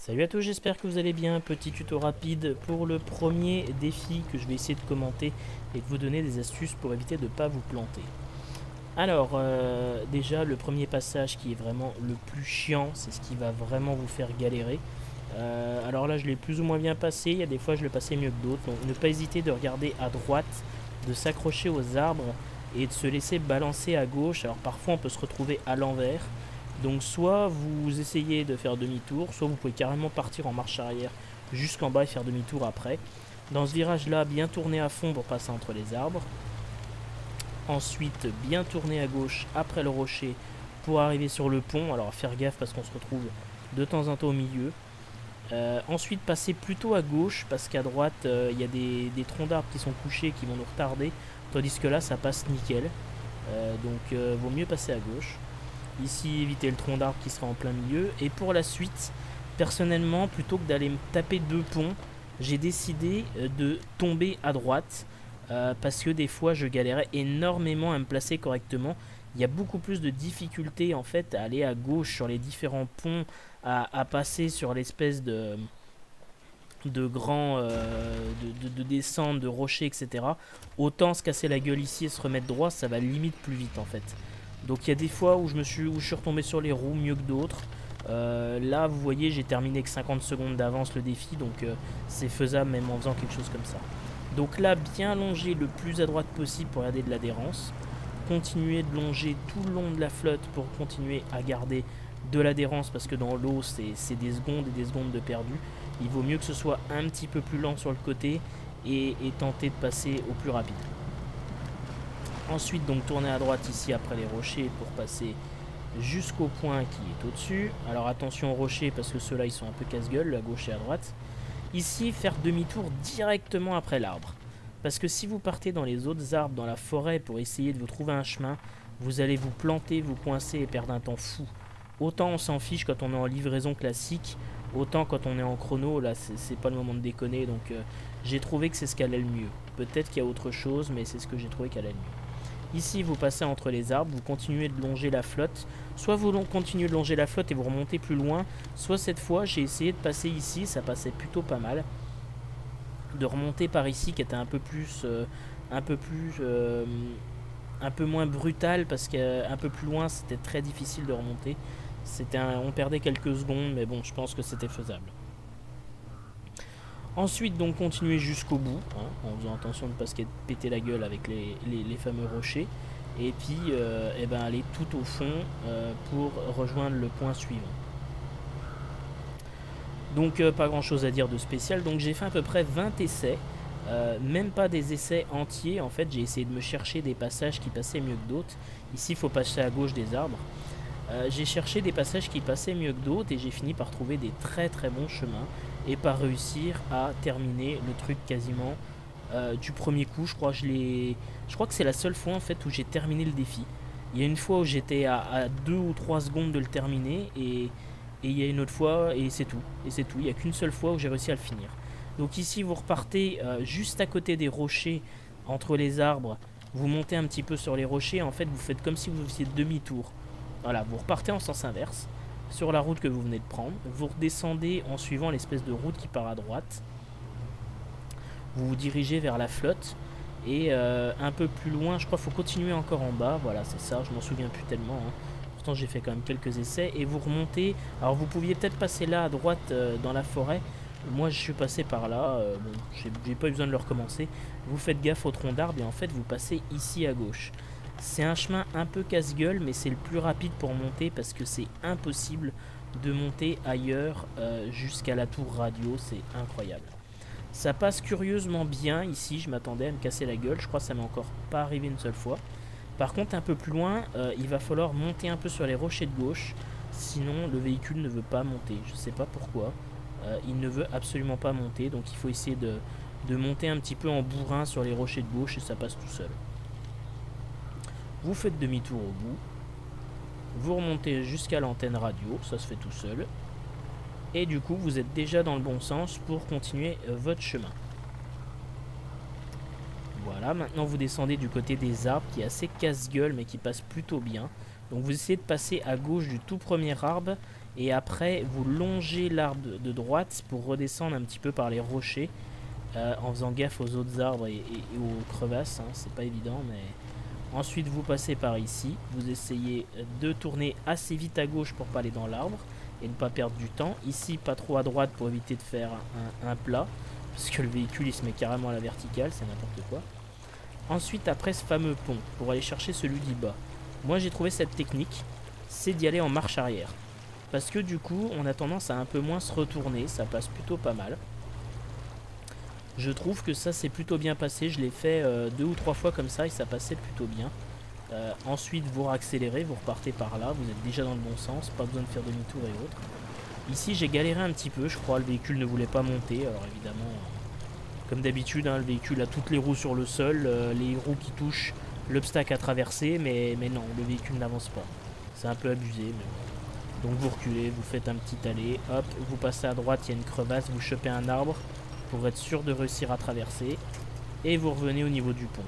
Salut à tous, j'espère que vous allez bien. Petit tuto rapide pour le premier défi que je vais essayer de commenter et de vous donner des astuces pour éviter de ne pas vous planter. Alors, euh, déjà, le premier passage qui est vraiment le plus chiant, c'est ce qui va vraiment vous faire galérer. Euh, alors là, je l'ai plus ou moins bien passé. Il y a des fois, je le passais mieux que d'autres. Donc, ne pas hésiter de regarder à droite, de s'accrocher aux arbres et de se laisser balancer à gauche. Alors, parfois, on peut se retrouver à l'envers. Donc soit vous essayez de faire demi-tour, soit vous pouvez carrément partir en marche arrière jusqu'en bas et faire demi-tour après. Dans ce virage là, bien tourner à fond pour passer entre les arbres. Ensuite, bien tourner à gauche après le rocher pour arriver sur le pont. Alors faire gaffe parce qu'on se retrouve de temps en temps au milieu. Euh, ensuite, passer plutôt à gauche parce qu'à droite, euh, il y a des, troncs d'arbres qui sont couchés qui vont nous retarder. Tandis que là, ça passe nickel. Euh, donc, vaut mieux passer à gauche. Ici, éviter le tronc d'arbre qui sera en plein milieu. Et pour la suite, personnellement, plutôt que d'aller me taper deux ponts, j'ai décidé euh, de tomber à droite. Euh, parce que des fois, je galérais énormément à me placer correctement. Il y a beaucoup plus de difficultés en fait à aller à gauche sur les différents ponts, à, passer sur l'espèce de de grands euh, de, de, de descentes, de rochers, etc. Autant se casser la gueule ici et se remettre droit, ça va limite plus vite en fait. Donc il y a des fois où je me suis, où je retombé sur les roues mieux que d'autres. Euh, là, vous voyez, j'ai terminé avec 50 secondes d'avance le défi, donc euh, c'est faisable même en faisant quelque chose comme ça. Donc là, bien longer le plus à droite possible pour garder de l'adhérence. Continuer de longer tout le long de la flotte pour continuer à garder de l'adhérence parce que dans l'eau, c'est des secondes et des secondes de perdu. Il vaut mieux que ce soit un petit peu plus lent sur le côté et tenter de passer au plus rapide. Ensuite, donc tourner à droite ici après les rochers pour passer jusqu'au point qui est au-dessus. Alors attention aux rochers parce que ceux-là ils sont un peu casse-gueule, à gauche et à droite. Ici, faire demi-tour directement après l'arbre. Parce que si vous partez dans les autres arbres, dans la forêt, pour essayer de vous trouver un chemin, vous allez vous planter, vous coincer et perdre un temps fou. Autant on s'en fiche quand on est en livraison classique, autant quand on est en chrono, là c'est pas le moment de déconner, donc euh, j'ai trouvé que c'est ce allait le mieux. Peut-être qu'il y a autre chose, mais c'est ce que j'ai trouvé qui allait le mieux. Ici, vous passez entre les arbres, vous continuez de longer la flotte. Soit vous continuez de longer la flotte et vous remontez plus loin, soit cette fois, j'ai essayé de passer ici, ça passait plutôt pas mal. De remonter par ici, qui était un peu plus... Euh, un peu plus... Euh, un peu moins brutal, parce qu'un peu plus loin, c'était très difficile de remonter. C'était On perdait quelques secondes, mais bon, je pense que c'était faisable. Ensuite, donc, continuer jusqu'au bout, hein, en faisant attention de ne pas se péter la gueule avec les, fameux rochers. Et puis, euh, eh ben, aller tout au fond euh, pour rejoindre le point suivant. Donc, euh, pas grand chose à dire de spécial. Donc, j'ai fait à peu près 20 essais. même pas des essais entiers. En fait, j'ai essayé de me chercher des passages qui passaient mieux que d'autres. Ici, il faut passer à gauche des arbres. j'ai cherché des passages qui passaient mieux que d'autres et j'ai fini par trouver des très très bons chemins et pas réussir à terminer le truc quasiment euh, du premier coup. Je crois, que c'est la seule fois en fait où j'ai terminé le défi. Il y a une fois où j'étais à 2 ou 3 secondes de le terminer et, il y a une autre fois et c'est tout. Et c'est tout. Il n'y a qu'une seule fois où j'ai réussi à le finir. Donc ici vous repartez euh, juste à côté des rochers entre les arbres. Vous montez un petit peu sur les rochers. En fait vous faites comme si vous faisiez demi-tour. Voilà, vous repartez en sens inverse sur la route que vous venez de prendre. Vous redescendez en suivant l'espèce de route qui part à droite. Vous vous dirigez vers la flotte. Et euh, un peu plus loin, je crois qu'il faut continuer encore en bas. Voilà, c'est ça, je m'en souviens plus tellement. Hein. Pourtant, j'ai fait quand même quelques essais. Et vous remontez. Alors, vous pouviez peut-être passer là à droite euh, dans la forêt. Moi, je suis passé par là. Euh, bon, j'ai pas eu besoin de le recommencer. Vous faites gaffe au tronc d'arbre et en fait, vous passez ici à gauche. C'est un chemin un peu casse-gueule, mais c'est le plus rapide pour monter parce que c'est impossible de monter ailleurs euh, jusqu'à la tour radio. C'est incroyable. Ça passe curieusement bien ici. Je m'attendais à me casser la gueule. Je crois que ça m'est encore pas arrivé une seule fois. Par contre, un peu plus loin, euh, il va falloir monter un peu sur les rochers de gauche. Sinon, le véhicule ne veut pas monter. Je ne sais pas pourquoi. Euh, il ne veut absolument pas monter. Donc, il faut essayer de, de monter un petit peu en bourrin sur les rochers de gauche et ça passe tout seul. Vous faites demi-tour au bout. Vous remontez jusqu'à l'antenne radio, ça se fait tout seul. Et du coup, vous êtes déjà dans le bon sens pour continuer euh, votre chemin. Voilà, maintenant vous descendez du côté des arbres qui est assez casse-gueule mais qui passe plutôt bien. Donc vous essayez de passer à gauche du tout premier arbre Et après, vous longez l'arbre de, droite pour redescendre un petit peu par les rochers. Euh, en faisant gaffe aux autres arbres et, aux crevasses. Hein, c'est pas évident, mais... Ensuite, vous passez par ici. Vous essayez de tourner assez vite à gauche pour pas aller dans l'arbre et ne pas perdre du temps. Ici, pas trop à droite pour éviter de faire un, plat. Parce que le véhicule, il se met carrément à la verticale, c'est n'importe quoi. Ensuite, après ce fameux pont, pour aller chercher celui du bas. Moi, j'ai trouvé cette technique, c'est d'y aller en marche arrière. Parce que du coup, on a tendance à un peu moins se retourner, ça passe plutôt pas mal. Je trouve que ça s'est plutôt bien passé, je l'ai fait euh, deux ou trois fois comme ça et ça passait plutôt bien. Euh, ensuite, vous accélérez, vous repartez par là, vous êtes déjà dans le bon sens, pas besoin de faire demi-tour et autres. Ici, j'ai galéré un petit peu, je crois, le véhicule ne voulait pas monter, alors évidemment, comme d'habitude, hein, le véhicule a toutes les roues sur le sol, euh, les roues qui touchent l'obstacle à traverser, mais, mais non, le véhicule n'avance pas. C'est un peu abusé, mais Donc vous reculez, vous faites un petit aller, hop, vous passez à droite, il y a une crevasse, vous chopez un arbre pour être sûr de réussir à traverser, et vous revenez au niveau du pont.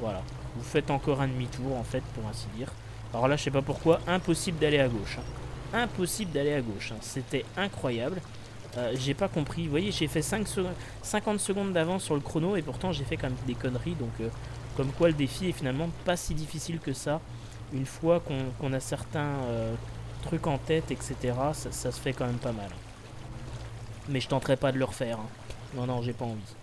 Voilà. Vous faites encore un demi-tour, en fait, pour ainsi dire. Alors là, je sais pas pourquoi, impossible d'aller à gauche. Hein. Impossible d'aller à gauche. Hein. C'était incroyable. Euh, j'ai pas compris. Vous voyez, j'ai fait 5 50 secondes d'avance sur le chrono et pourtant j'ai fait quand même des conneries. Donc, euh, comme quoi le défi est finalement pas si difficile que ça. Une fois qu'on a certains euh, trucs en tête, etc., ça, se fait quand même pas mal. Mais je tenterai pas de le refaire. Hein. Non, non, j'ai pas envie.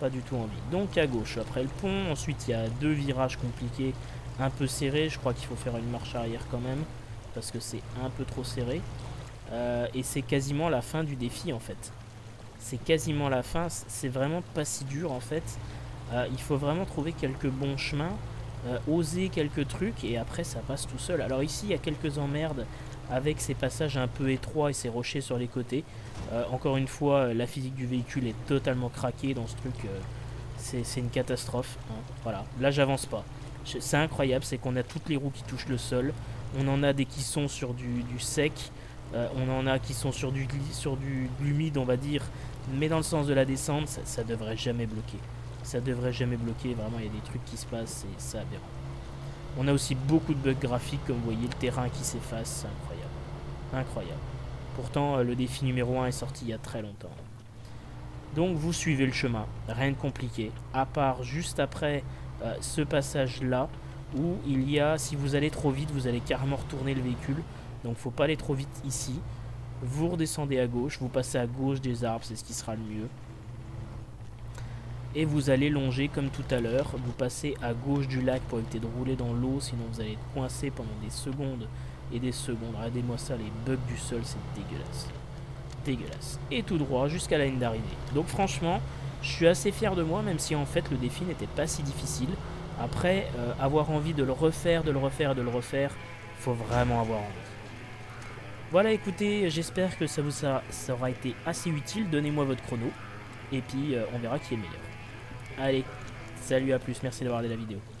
Pas du tout envie. Donc à gauche, après le pont. Ensuite, il y a deux virages compliqués, un peu serrés. Je crois qu'il faut faire une marche arrière quand même. Parce que c'est un peu trop serré. Euh, et c'est quasiment la fin du défi en fait. C'est quasiment la fin. C'est vraiment pas si dur en fait. Euh, il faut vraiment trouver quelques bons chemins. Euh, oser quelques trucs. Et après, ça passe tout seul. Alors ici, il y a quelques emmerdes avec ces passages un peu étroits et ces rochers sur les côtés. Euh, encore une fois, la physique du véhicule est totalement craquée dans ce truc. Euh, c'est une catastrophe. Hein. Voilà, là j'avance pas. C'est incroyable, c'est qu'on a toutes les roues qui touchent le sol. On en a des qui sont sur du, sec. Euh, on en a qui sont sur du, sur du humide, on va dire. Mais dans le sens de la descente, ça, ça devrait jamais bloquer. Ça devrait jamais bloquer. Vraiment, il y a des trucs qui se passent et ça aberrant. On a aussi beaucoup de bugs graphiques, comme vous voyez, le terrain qui s'efface, c'est incroyable. Incroyable. Pourtant, euh, le défi numéro 1 est sorti il y a très longtemps. Donc vous suivez le chemin, rien de compliqué, à part juste après euh, ce passage-là, où il y a, si vous allez trop vite, vous allez carrément retourner le véhicule, donc faut pas aller trop vite ici. Vous redescendez à gauche, vous passez à gauche des arbres, c'est ce qui sera le mieux et vous allez longer comme tout à l'heure. Vous passez à gauche du lac pour éviter de rouler dans l'eau, sinon vous allez être coincé pendant des secondes et des secondes. Regardez-moi ça, les bugs du sol, c'est dégueulasse. Dégueulasse. Et tout droit jusqu'à la ligne d'arrivée. Donc franchement, je suis assez fier de moi, même si en fait le défi n'était pas si difficile. Après, euh, avoir envie de le refaire, de le refaire, de le refaire, faut vraiment avoir envie. Voilà, écoutez, j'espère que ça vous ça aura été assez utile. Donnez-moi votre chrono. Et puis, euh, on verra qui est le meilleur. Allez, salut à plus, merci d'avoir regardé la vidéo.